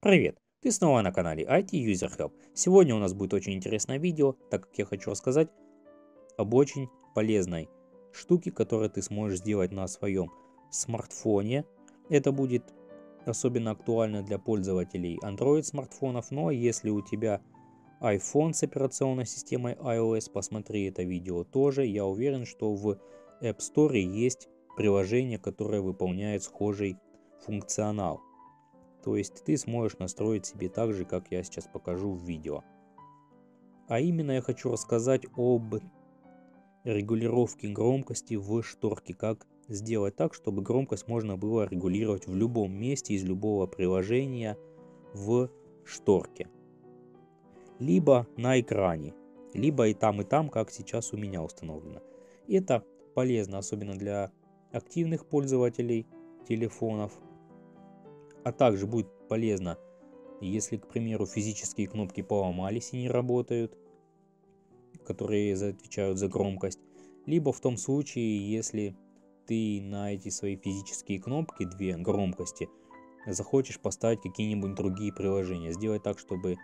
Привет! Ты снова на канале IT User Hub. Сегодня у нас будет очень интересное видео, так как я хочу рассказать об очень полезной штуке, которую ты сможешь сделать на своем смартфоне. Это будет особенно актуально для пользователей Android смартфонов, но если у тебя iPhone с операционной системой iOS, посмотри это видео тоже. Я уверен, что в App Store есть приложение, которое выполняет схожий функционал. То есть ты сможешь настроить себе так же, как я сейчас покажу в видео. А именно я хочу рассказать об регулировке громкости в шторке. Как сделать так, чтобы громкость можно было регулировать в любом месте из любого приложения в шторке. Либо на экране, либо и там, и там, как сейчас у меня установлено. Это полезно, особенно для активных пользователей телефонов, а также будет полезно, если, к примеру, физические кнопки поломались и не работают, которые отвечают за громкость. Либо в том случае, если ты на эти свои физические кнопки, две громкости, захочешь поставить какие-нибудь другие приложения. Сделать так, чтобы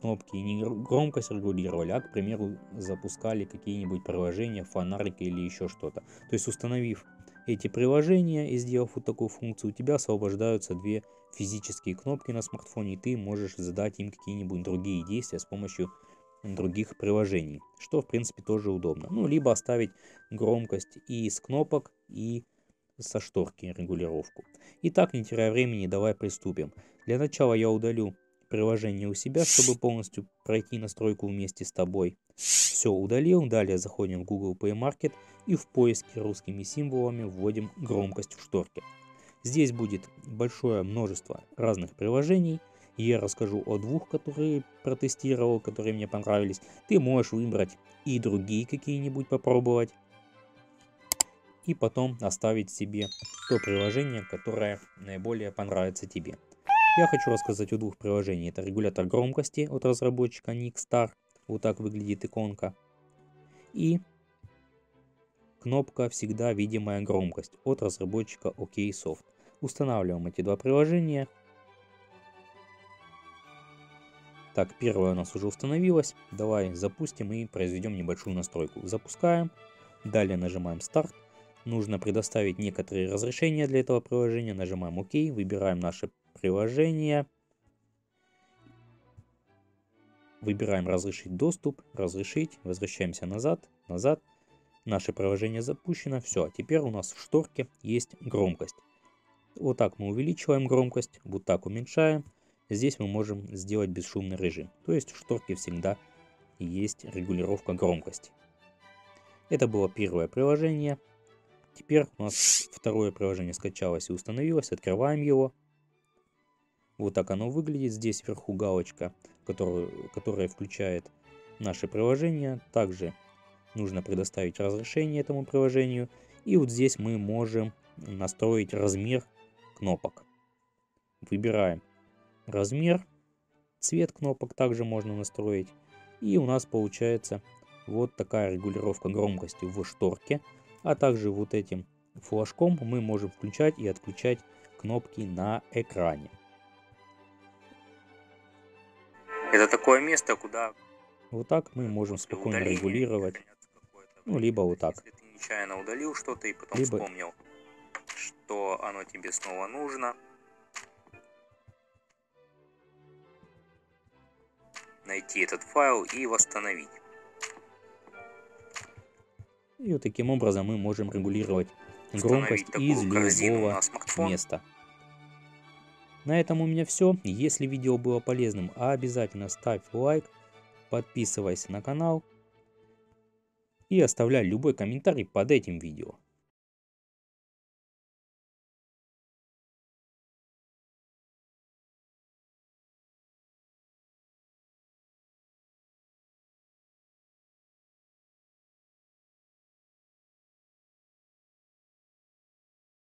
кнопки не громкость регулировали, а, к примеру, запускали какие-нибудь приложения, фонарики или еще что-то. То есть, установив эти приложения и сделав вот такую функцию, у тебя освобождаются две физические кнопки на смартфоне, и ты можешь задать им какие-нибудь другие действия с помощью других приложений, что в принципе тоже удобно. Ну, либо оставить громкость и из кнопок, и со шторки регулировку. Итак, не теряя времени, давай приступим. Для начала я удалю приложение у себя, чтобы полностью пройти настройку вместе с тобой. Все удалил, далее заходим в Google Play Market и в поиске русскими символами вводим громкость в шторке. Здесь будет большое множество разных приложений. Я расскажу о двух, которые протестировал, которые мне понравились. Ты можешь выбрать и другие какие-нибудь попробовать. И потом оставить себе то приложение, которое наиболее понравится тебе. Я хочу рассказать о двух приложениях. Это регулятор громкости от разработчика Nickstar. Вот так выглядит иконка. И кнопка «Всегда видимая громкость» от разработчика OKSoft. Устанавливаем эти два приложения. Так, первое у нас уже установилось. Давай запустим и произведем небольшую настройку. Запускаем. Далее нажимаем «Старт». Нужно предоставить некоторые разрешения для этого приложения. Нажимаем ОК, выбираем наше приложение. Выбираем разрешить доступ, разрешить, возвращаемся назад, назад. Наше приложение запущено, все, а теперь у нас в шторке есть громкость. Вот так мы увеличиваем громкость, вот так уменьшаем. Здесь мы можем сделать бесшумный режим, то есть в шторке всегда есть регулировка громкости. Это было первое приложение. Теперь у нас второе приложение скачалось и установилось. Открываем его. Вот так оно выглядит. Здесь вверху галочка, которую, которая включает наше приложение. Также нужно предоставить разрешение этому приложению. И вот здесь мы можем настроить размер кнопок. Выбираем размер, цвет кнопок также можно настроить. И у нас получается вот такая регулировка громкости в шторке. А также вот этим флажком мы можем включать и отключать кнопки на экране. Это такое место, куда... Вот так мы можем спокойно регулировать. Ну, либо вот так. Если ты нечаянно удалил что-то и потом либо... вспомнил, что оно тебе снова нужно. Найти этот файл и восстановить. И вот таким образом мы можем регулировать громкость из любого места. На этом у меня все. Если видео было полезным, обязательно ставь лайк, подписывайся на канал и оставляй любой комментарий под этим видео.